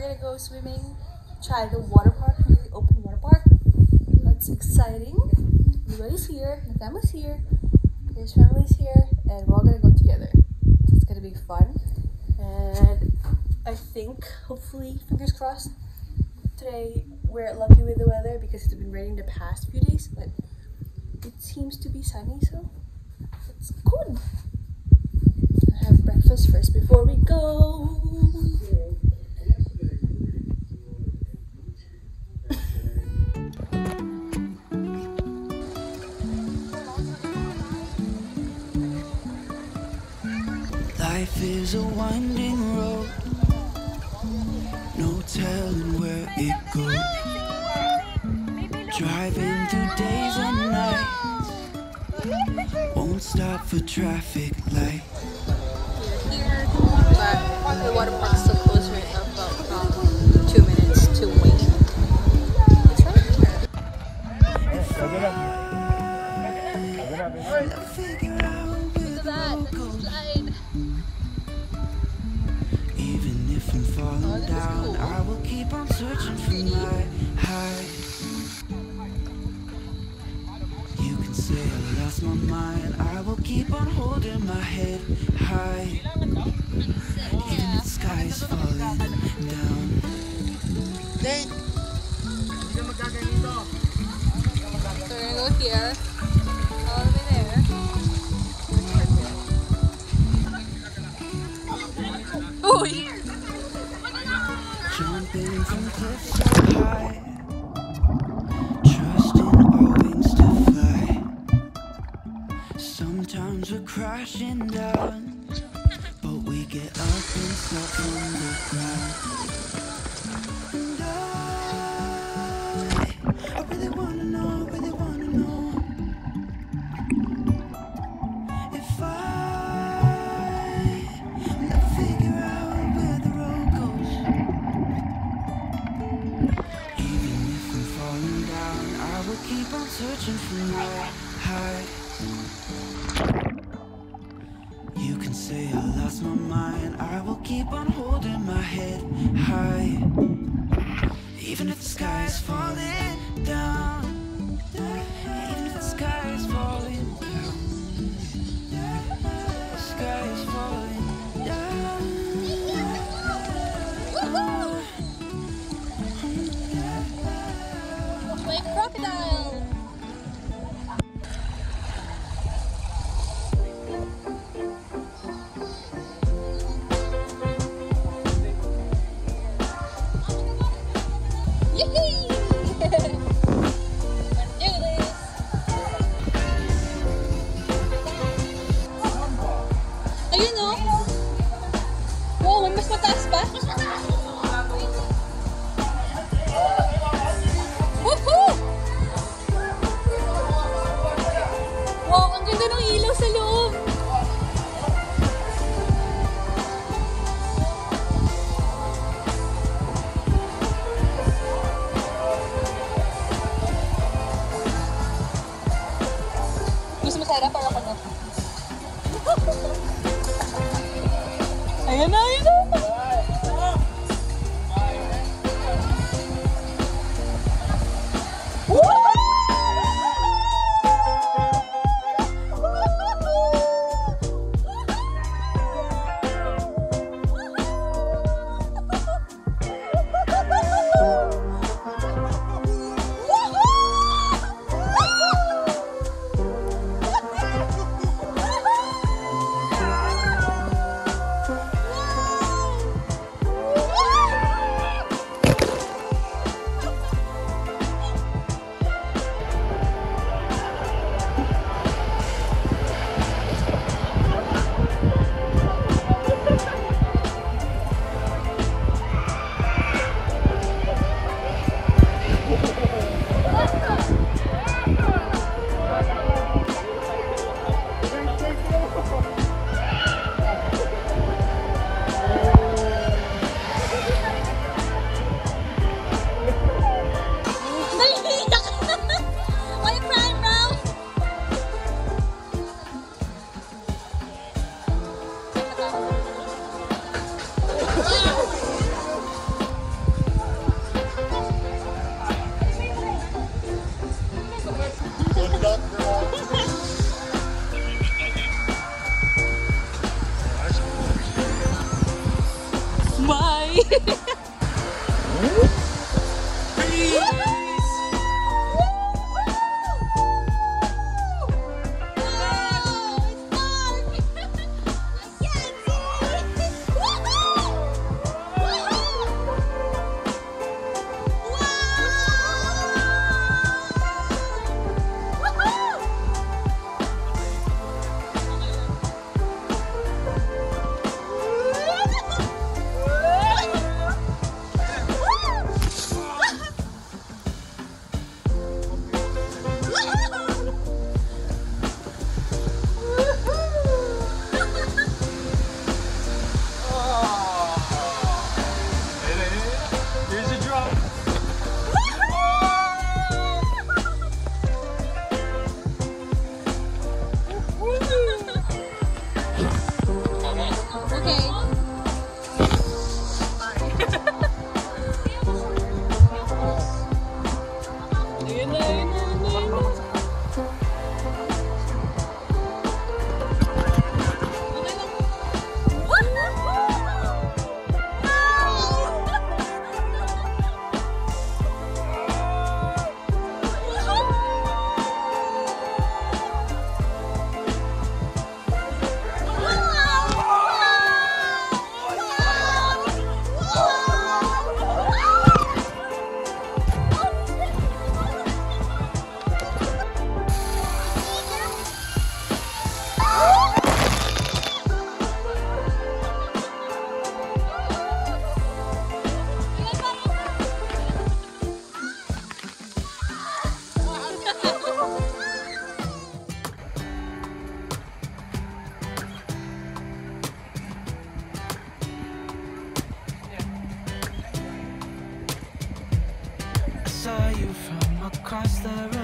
we're gonna go swimming, try the water park, newly open water park. That's exciting. Everybody's here, my family's here, his family's here, and we're all gonna go together. So it's gonna be fun. And I think, hopefully, fingers crossed, today we're lucky with the weather because it's been raining the past few days, but it seems to be sunny, so it's good. Have breakfast first before we go. It. Driving through days and nights, won't stop for traffic light. My mind. I will keep on holding my head high. Even the sky is falling down. Then, we're gonna go here, Sometimes we're crashing down. But we get up and start from the ground. Even if the sky is falling down, even if the sky is falling down, the sky is falling down. Like crocodile! Ang ganda ng ilaw sa loob! Gusto mo Sarah para ko na? Ayan na, ayan na! Bye. 云南 across the road.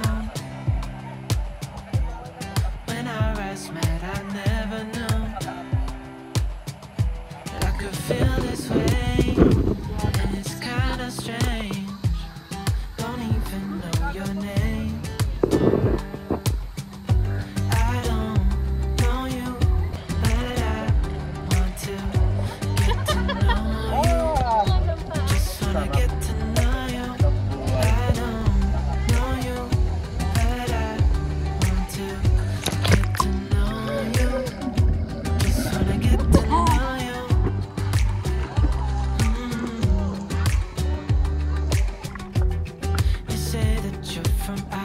from